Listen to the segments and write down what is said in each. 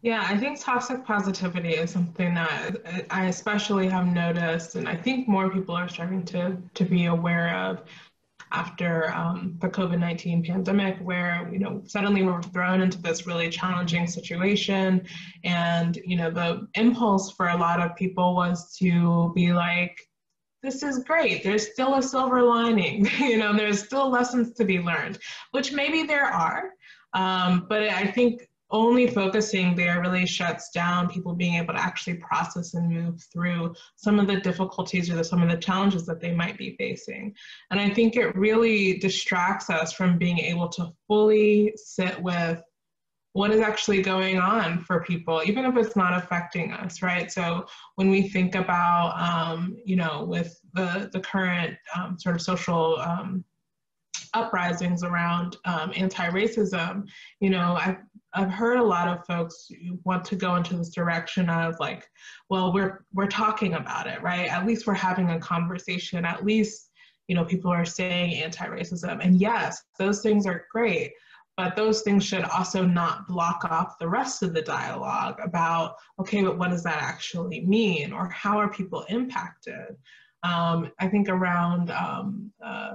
Yeah, I think toxic positivity is something that I especially have noticed, and I think more people are starting to to be aware of after um, the COVID 19 pandemic, where, you know, suddenly we're thrown into this really challenging situation. And, you know, the impulse for a lot of people was to be like, this is great. There's still a silver lining. you know, there's still lessons to be learned, which maybe there are. Um, but I think only focusing there really shuts down people being able to actually process and move through some of the difficulties or the, some of the challenges that they might be facing. And I think it really distracts us from being able to fully sit with what is actually going on for people, even if it's not affecting us, right? So when we think about, um, you know, with the, the current um, sort of social um, uprisings around um, anti-racism, you know, I've, I've heard a lot of folks want to go into this direction of like, well, we're we're talking about it, right? At least we're having a conversation. At least, you know, people are saying anti-racism. And yes, those things are great, but those things should also not block off the rest of the dialogue about, okay, but what does that actually mean? Or how are people impacted? Um, I think around um, uh,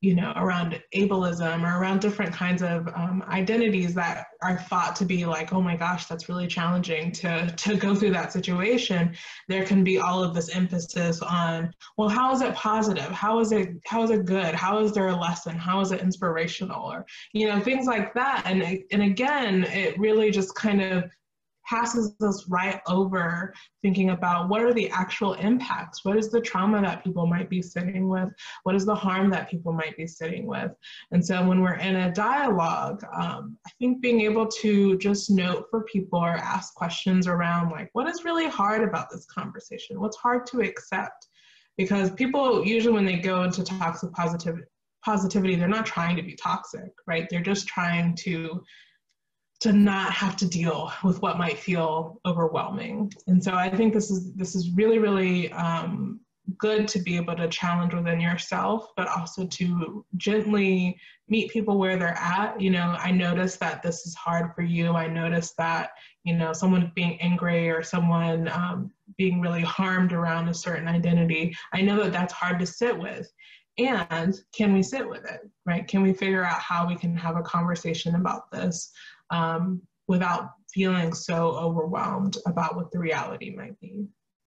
you know, around ableism or around different kinds of um, identities that are thought to be like, oh my gosh, that's really challenging to, to go through that situation, there can be all of this emphasis on, well, how is it positive? How is it, how is it good? How is there a lesson? How is it inspirational? Or, you know, things like that. And, and again, it really just kind of passes us right over thinking about what are the actual impacts? What is the trauma that people might be sitting with? What is the harm that people might be sitting with? And so when we're in a dialogue, um, I think being able to just note for people or ask questions around like, what is really hard about this conversation? What's hard to accept? Because people usually when they go into toxic positivity, positivity, they're not trying to be toxic, right? They're just trying to to not have to deal with what might feel overwhelming. And so I think this is this is really really um, good to be able to challenge within yourself, but also to gently meet people where they're at. You know, I notice that this is hard for you. I notice that you know someone being angry or someone um, being really harmed around a certain identity. I know that that's hard to sit with. And can we sit with it, right? Can we figure out how we can have a conversation about this? Um, without feeling so overwhelmed about what the reality might be.